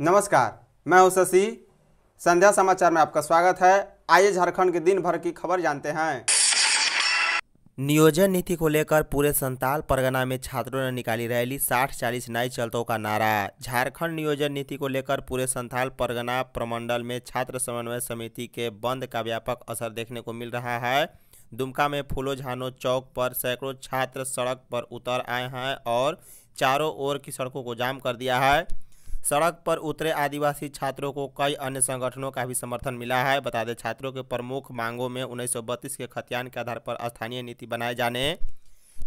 नमस्कार, मैं हूँ शशि। संध्या समाचार में आपका स्वागत है। आइए झारखंड के दिन भर की खबर जानते हैं। नियोजन नीति को लेकर पूरे संताल परगना में छात्रों ने निकाली रैली, साठ चालीस नई चलतों का नारा। झारखंड नियोजन नीति को लेकर पूरे संताल परगना प्रमंडल में छात्र समन्वय समिति के बंद का व्यापक असर देखने को मिल रहा है। दुमका में फूलो झानो चौक पर सैकड़ों छात्र सड़क पर उतर आए हैं और चारों ओर की सड़कों को जाम कर दिया है। सड़क पर उतरे आदिवासी छात्रों को कई अन्य संगठनों का भी समर्थन मिला है। बता दें, छात्रों के प्रमुख मांगों में 1932 के खतियान के आधार पर स्थानीय नीति बनाए जाने,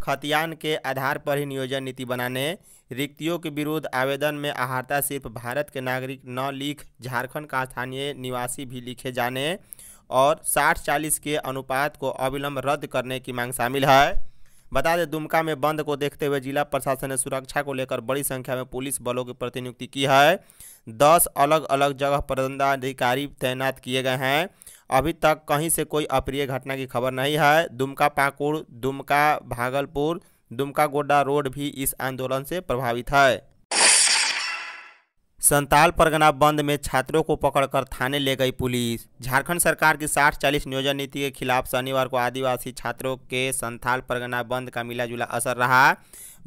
खतियान के आधार पर ही नियोजन नीति बनाने, रिक्तियों के विरुद्ध आवेदन में आहारता सिर्फ़ भारत के नागरिक न लिख, झारखंड का स्थानीय निवासी भी लिखे जाने और 60-40 के अनुपात को अविलंब रद्द करने की मांग शामिल है। बता दें, दुमका में बंद को देखते हुए जिला प्रशासन ने सुरक्षा को लेकर बड़ी संख्या में पुलिस बलों की प्रतिनियुक्ति की है। दस अलग अलग जगह प्रबंधाधिकारी तैनात किए गए हैं। अभी तक कहीं से कोई अप्रिय घटना की खबर नहीं है। दुमका पाकुड़, दुमका भागलपुर, दुमका गोड्डा रोड भी इस आंदोलन से प्रभावित है। संताल परगना बंद में छात्रों को पकड़कर थाने ले गई पुलिस। झारखंड सरकार की साठ चालीस नियोजन नीति के खिलाफ शनिवार को आदिवासी छात्रों के संथाल परगना बंद का मिला जुला असर रहा।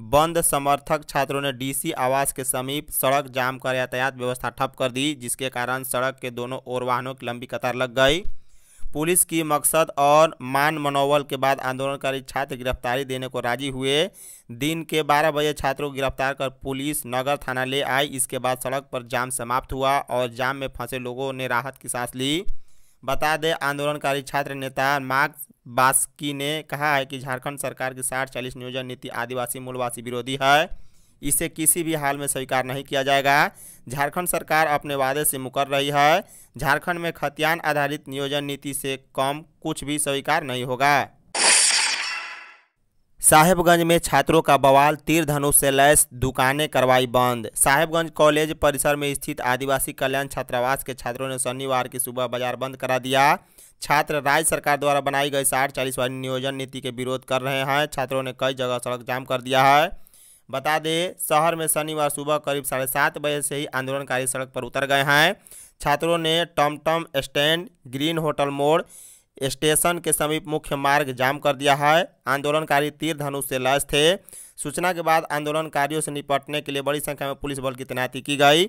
बंद समर्थक छात्रों ने डीसी आवास के समीप सड़क जाम कर यातायात व्यवस्था ठप कर दी, जिसके कारण सड़क के दोनों ओर वाहनों की लंबी कतार लग गई। पुलिस की मकसद और मान मनोबल के बाद आंदोलनकारी छात्र गिरफ्तारी देने को राज़ी हुए। दिन के 12 बजे छात्रों को गिरफ़्तार कर पुलिस नगर थाना ले आई। इसके बाद सड़क पर जाम समाप्त हुआ और जाम में फंसे लोगों ने राहत की सांस ली। बता दें, आंदोलनकारी छात्र नेता मार्क्स बास्की ने कहा है कि झारखंड सरकार की साठ चालीस नियोजन नीति आदिवासी, मूलवासी, विरोधी है। इसे किसी भी हाल में स्वीकार नहीं किया जाएगा। झारखंड सरकार अपने वादे से मुकर रही है। झारखंड में खतियान आधारित नियोजन नीति से कम कुछ भी स्वीकार नहीं होगा। साहेबगंज में छात्रों का बवाल तीर धनुष से लैस दुकानें करवाई बंद। साहेबगंज कॉलेज परिसर में स्थित आदिवासी कल्याण छात्रावास के छात्रों ने शनिवार की सुबह बाज़ार बंद करा दिया। छात्र राज्य सरकार द्वारा बनाई गई साठ चालीस वाली नियोजन नीति के विरोध कर रहे हैं। छात्रों ने कई जगह सड़क जाम कर दिया है। बता दें, शहर में शनिवार सुबह करीब साढ़े सात बजे से ही आंदोलनकारी सड़क पर उतर गए हैं। छात्रों ने टमटम स्टैंड, ग्रीन होटल मोड़, स्टेशन के समीप मुख्य मार्ग जाम कर दिया है। आंदोलनकारी तीर धनुष से लैस थे। सूचना के बाद आंदोलनकारियों से निपटने के लिए बड़ी संख्या में पुलिस बल की तैनाती की गई।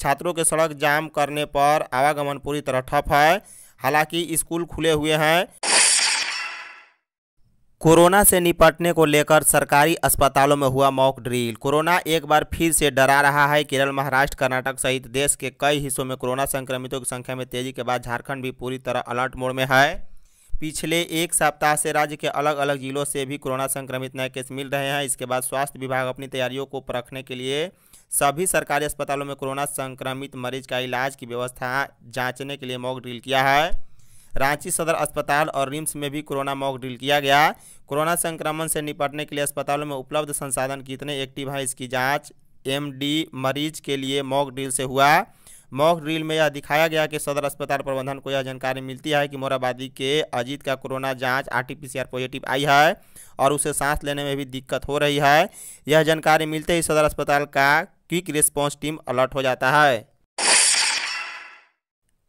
छात्रों के सड़क जाम करने पर आवागमन पूरी तरह ठप है। हालाँकि स्कूल खुले हुए हैं। कोरोना से निपटने को लेकर सरकारी अस्पतालों में हुआ मॉक ड्रिल। कोरोना एक बार फिर से डरा रहा है केरल, महाराष्ट्र, कर्नाटक सहित देश के कई हिस्सों में कोरोना संक्रमितों की संख्या में तेज़ी के बाद झारखंड भी पूरी तरह अलर्ट मोड में है। पिछले एक सप्ताह से राज्य के अलग अलग जिलों से भी कोरोना संक्रमित नए केस मिल रहे हैं। इसके बाद स्वास्थ्य विभाग अपनी तैयारियों को परखने के लिए सभी सरकारी अस्पतालों में कोरोना संक्रमित मरीज़ का इलाज की व्यवस्था जाँचने के लिए मॉक ड्रिल किया है। रांची सदर अस्पताल और रिम्स में भी कोरोना मॉक ड्रिल किया गया। कोरोना संक्रमण से निपटने के लिए अस्पतालों में उपलब्ध संसाधन कितने एक्टिव हैं, इसकी जाँच एमडी मरीज़ के लिए मॉक ड्रिल से हुआ। मॉक ड्रिल में यह दिखाया गया कि सदर अस्पताल प्रबंधन को यह जानकारी मिलती है कि मोराबादी के अजीत का कोरोना जाँच आरटीपीसीआर पॉजिटिव आई है और उसे सांस लेने में भी दिक्कत हो रही है। यह जानकारी मिलते ही सदर अस्पताल का क्विक रिस्पॉन्स टीम अलर्ट हो जाता है।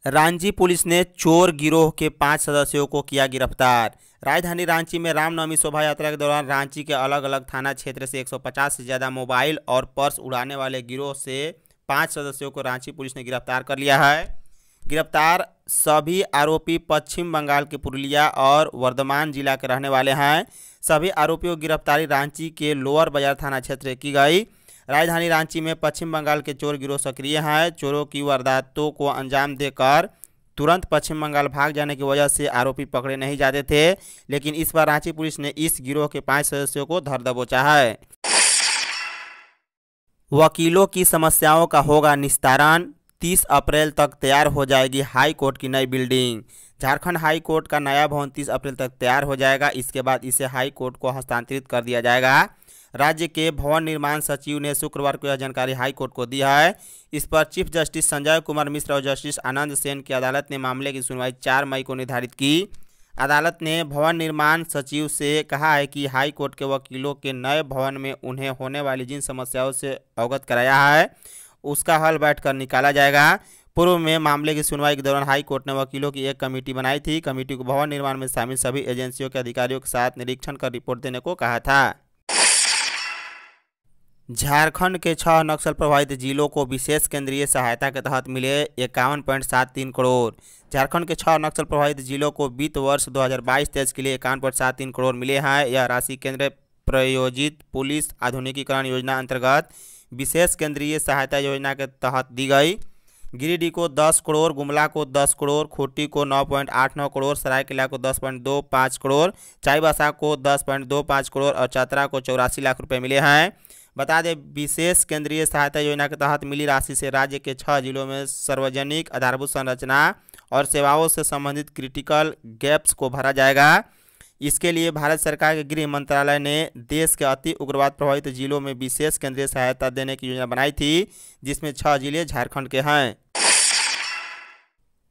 रांची पुलिस ने चोर गिरोह के पाँच सदस्यों को किया गिरफ़्तार। राजधानी रांची में रामनवमी शोभा यात्रा के दौरान रांची के अलग अलग थाना क्षेत्र से 150 से ज़्यादा मोबाइल और पर्स उड़ाने वाले गिरोह से पाँच सदस्यों को रांची पुलिस ने गिरफ़्तार कर लिया है। गिरफ़्तार सभी आरोपी पश्चिम बंगाल के पुरुलिया और वर्धमान जिला के रहने वाले हैं। सभी आरोपियों की गिरफ्तारी रांची के लोअर बाज़ार थाना क्षेत्र की गई। राजधानी रांची में पश्चिम बंगाल के चोर गिरोह सक्रिय हैं। चोरों की वारदातों को अंजाम देकर तुरंत पश्चिम बंगाल भाग जाने की वजह से आरोपी पकड़े नहीं जाते थे, लेकिन इस बार रांची पुलिस ने इस गिरोह के पाँच सदस्यों को धर दबोचा है। वकीलों की समस्याओं का होगा निस्तारण। 30 अप्रैल तक तैयार हो जाएगी हाई कोर्ट की नई बिल्डिंग। झारखंड हाई कोर्ट का नया भवन 30 अप्रैल तक तैयार हो जाएगा। इसके बाद इसे हाई कोर्ट को हस्तांतरित कर दिया जाएगा। राज्य के भवन निर्माण सचिव ने शुक्रवार को यह जानकारी हाई कोर्ट को दी है। इस पर चीफ जस्टिस संजय कुमार मिश्र और जस्टिस आनंद सेन की अदालत ने मामले की सुनवाई चार मई को निर्धारित की। अदालत ने भवन निर्माण सचिव से कहा है कि हाई कोर्ट के वकीलों के नए भवन में उन्हें होने वाली जिन समस्याओं से अवगत कराया है, उसका हल बैठकर निकाला जाएगा। पूर्व में मामले की सुनवाई के दौरान हाई कोर्ट ने वकीलों की एक कमेटी बनाई थी। कमेटी को भवन निर्माण में शामिल सभी एजेंसियों के अधिकारियों के साथ निरीक्षण कर रिपोर्ट देने को कहा था। झारखंड के छह नक्सल प्रभावित जिलों को विशेष केंद्रीय सहायता के तहत मिले इक्यावन पॉइंट सात तीन करोड़। झारखंड के छह नक्सल प्रभावित जिलों को वित्त वर्ष 2022-23 के लिए इक्यावन पॉइंट सात तीन करोड़ मिले हैं। यह राशि केंद्र प्रायोजित पुलिस आधुनिकीकरण योजना अंतर्गत विशेष केंद्रीय सहायता योजना के तहत दी गई। गिरिडीह को 10 करोड़, गुमला को 10 करोड़, खूंटी को 9.89 करोड़, सरायकेला को 10.25 करोड़, चाईबासा को 10.25 करोड़ और चतरा को चौरासी लाख रुपए मिले हैं। बता दें, विशेष केंद्रीय सहायता योजना के तहत मिली राशि से राज्य के छः जिलों में सार्वजनिक आधारभूत संरचना और सेवाओं से संबंधित क्रिटिकल गैप्स को भरा जाएगा। इसके लिए भारत सरकार के गृह मंत्रालय ने देश के अति उग्रवाद प्रभावित जिलों में विशेष केंद्रीय सहायता देने की योजना बनाई थी, जिसमें छः ज़िले झारखंड के हैं।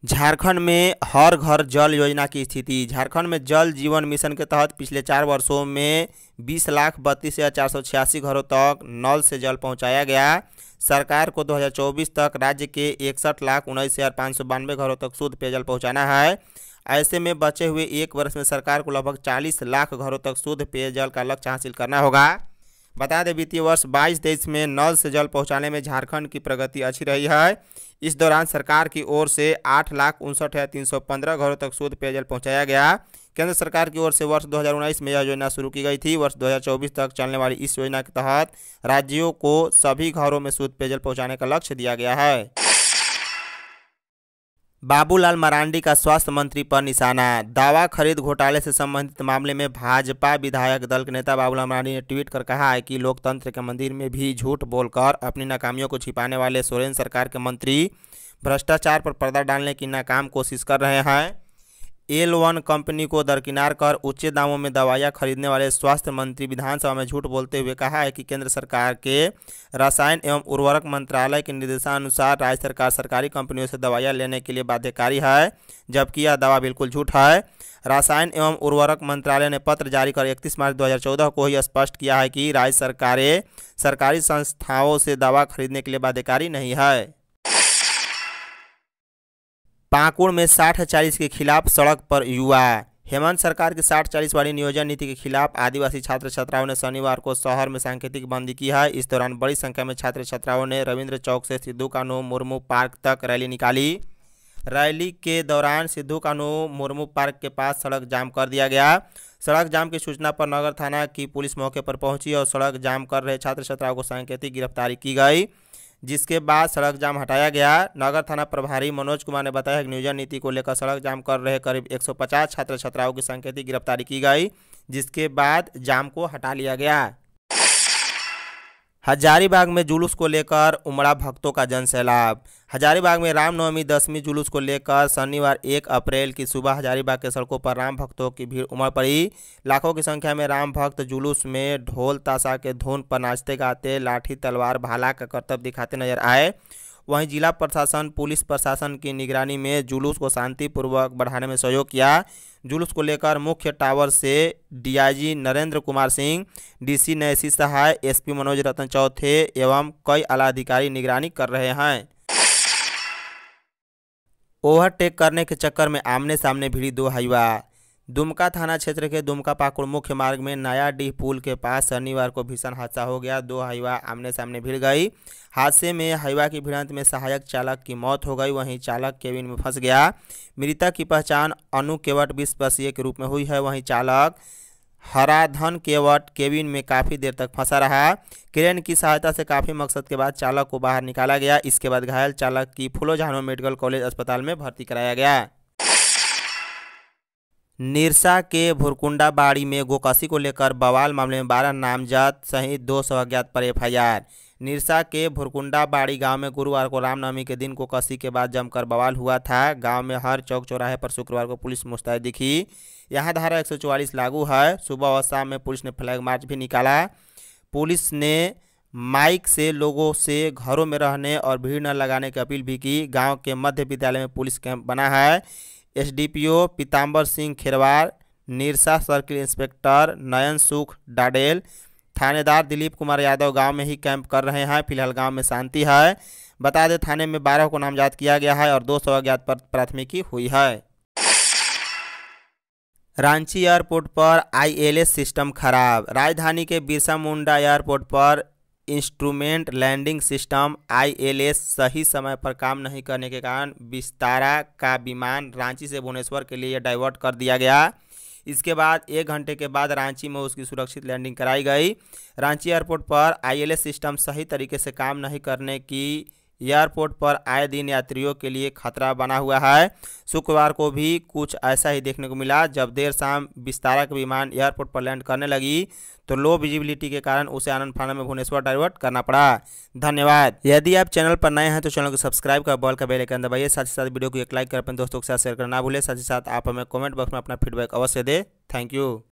झारखंड में हर घर जल योजना की स्थिति। झारखंड में जल जीवन मिशन के तहत पिछले चार वर्षों में बीस लाख बत्तीस हज़ार चार सौ छियासी घरों तक नल से जल पहुँचाया गया। सरकार को 2024 तक राज्य के इकसठ लाख उन्नीस हज़ार पाँच सौ बानवे घरों तक शुद्ध पेयजल पहुंचाना है। ऐसे में बचे हुए एक वर्ष में सरकार को लगभग 40 लाख घरों तक शुद्ध पेयजल का लक्ष्य हासिल करना होगा। बता दें वित्तीय वर्ष बाईस तेईस में नल से जल पहुँचाने में झारखंड की प्रगति अच्छी रही है। इस दौरान सरकार की ओर से आठ लाख उनसठ हज़ार तीन सौ पंद्रह घरों तक शुद्ध पेयजल पहुँचाया गया। केंद्र सरकार की ओर से वर्ष 2019 में यह योजना शुरू की गई थी। वर्ष 2024 तक चलने वाली इस योजना के तहत राज्यों को सभी घरों में शुद्ध पेयजल पहुँचाने का लक्ष्य दिया गया है। बाबूलाल मरांडी का स्वास्थ्य मंत्री पर निशाना। दावा, खरीद घोटाले से संबंधित मामले में भाजपा विधायक दल के नेता बाबूलाल मरांडी ने ट्वीट कर कहा है कि लोकतंत्र के मंदिर में भी झूठ बोलकर अपनी नाकामियों को छिपाने वाले सोरेन सरकार के मंत्री भ्रष्टाचार पर पर्दा डालने की नाकाम कोशिश कर रहे हैं। एल वन कंपनी को दरकिनार कर उच्च दामों में दवाइयाँ खरीदने वाले स्वास्थ्य मंत्री विधानसभा में झूठ बोलते हुए कहा है कि केंद्र सरकार के रसायन एवं उर्वरक मंत्रालय के निर्देशानुसार राज्य सरकार सरकारी कंपनियों से दवाइयाँ लेने के लिए बाध्यकारी है, जबकि यह दवा बिल्कुल झूठ है। रसायन एवं उर्वरक मंत्रालय ने पत्र जारी कर 31 मार्च 2014 को ही स्पष्ट किया है कि राज्य सरकारें सरकारी संस्थाओं से दवा खरीदने के लिए बाध्यकारी नहीं है। पाकुड़ में साठ चालीस के खिलाफ सड़क पर युवा। हेमंत सरकार की साठ चालीस वाली नियोजन नीति के खिलाफ आदिवासी छात्र छात्राओं ने शनिवार को शहर में सांकेतिक बंदी की है। इस दौरान बड़ी संख्या में छात्र छात्राओं ने रविंद्र चौक से सिद्धू कानू मुर्मू पार्क तक रैली निकाली। रैली के दौरान सिद्धू कानू मुर्मू पार्क के पास सड़क जाम कर दिया गया। सड़क जाम की सूचना पर नगर थाना की पुलिस मौके पर पहुँची और सड़क जाम कर रहे छात्र छात्राओं को सांकेतिक गिरफ्तारी की गई। जिसके बाद सड़क जाम हटाया गया। नगर थाना प्रभारी मनोज कुमार ने बताया कि नियोजन नीति को लेकर सड़क जाम कर रहे करीब 150 छात्र छात्राओं की सांकेतिक गिरफ्तारी की गई, जिसके बाद जाम को हटा लिया गया। हजारीबाग में जुलूस को लेकर उमड़ा भक्तों का जन सैलाब हजारीबाग में रामनवमी दसवीं जुलूस को लेकर शनिवार एक अप्रैल की सुबह हजारीबाग के सड़कों पर राम भक्तों की भीड़ उमड़ पड़ी। लाखों की संख्या में राम भक्त जुलूस में ढोल, ताशा के धुन पर नाचते गाते, लाठी, तलवार, भाला का कर्तव्य दिखाते नज़र आए। वहीं जिला प्रशासन, पुलिस प्रशासन की निगरानी में जुलूस को शांतिपूर्वक बढ़ाने में सहयोग किया। जुलूस को लेकर मुख्य टावर से DIG Narendra Kumar Singh, DC Nancy Sahay, SP Manoj Ratan Chouthe एवं कई आला अधिकारी निगरानी कर रहे हैं। ओवरटेक करने के चक्कर में आमने सामने भिड़ी दो हाईवा दुमका थाना क्षेत्र के दुमका पाकुड़ मुख्य मार्ग में नया डीह पुल के पास शनिवार को भीषण हादसा हो गया। दो हाईवा आमने सामने भिड़ गई। हादसे में हाईवा की भिड़ंत में सहायक चालक की मौत हो गई। वहीं चालक केबिन में फंस गया। मृतक की पहचान अनु केवट बीस वर्षीय के रूप में हुई है। वहीं चालक हराधन केवट केबिन में काफ़ी देर तक फंसा रहा। क्रेन की सहायता से काफ़ी मकसद के बाद चालक को बाहर निकाला गया। इसके बाद घायल चालक की फुलो जहानो मेडिकल कॉलेज अस्पताल में भर्ती कराया गया। निरसा के भुरकुंडा बाड़ी में गोकसी को लेकर बवाल मामले में बारह नामजद सहित दो सौ अज्ञात पर एफआईआर। निरसा के भुरकुंडा बाड़ी गाँव में गुरुवार को रामनवमी के दिन को कसी के बाद जमकर बवाल हुआ था। गाँव में हर चौक चौराहे पर शुक्रवार को पुलिस मुस्तैद दिखी। यहाँ धारा 144 लागू है। सुबह और शाम में पुलिस ने फ्लैग मार्च भी निकाला। पुलिस ने माइक से लोगों से घरों में रहने और भीड़ न लगाने की अपील भी की। गाँव के मध्य विद्यालय में पुलिस कैंप बना है। SDPO Pitambar Singh Kherwar, Nirsa circle inspector Nayan Sukh Dadel, थानेदार दिलीप कुमार यादव गाँव में ही कैंप कर रहे हैं। फ़िलहाल गाँव में शांति है। बता दें, थाने में बारह को नामजद किया गया है और दो सौ अज्ञात पर प्राथमिकी हुई है। रांची एयरपोर्ट पर आईएलएस सिस्टम खराब। राजधानी के बिरसा मुंडा एयरपोर्ट पर इंस्ट्रूमेंट लैंडिंग सिस्टम आईएलएस सही समय पर काम नहीं करने के कारण विस्तारा का विमान रांची से भुवनेश्वर के लिए डाइवर्ट कर दिया गया। इसके बाद एक घंटे के बाद रांची में उसकी सुरक्षित लैंडिंग कराई गई। रांची एयरपोर्ट पर आईएलएस सिस्टम सही तरीके से काम नहीं करने की एयरपोर्ट पर आए दिन यात्रियों के लिए खतरा बना हुआ है। शुक्रवार को भी कुछ ऐसा ही देखने को मिला जब देर शाम विस्तारा के विमान एयरपोर्ट पर लैंड करने लगी तो लो विजिबिलिटी के कारण उसे आनंद फाना में भुवनेश्वर डाइवर्ट करना पड़ा। धन्यवाद। यदि आप चैनल पर नए हैं तो चैनल को सब्सक्राइब कर बॉल का बेल आइकन दबाइए, साथ ही साथ वीडियो को एक लाइक कर अपने दोस्तों के साथ शेयर करना भूलें। साथ ही साथ आप हमें कमेंट बॉक्स में अपना फीडबैक अवश्य दे। Thank you.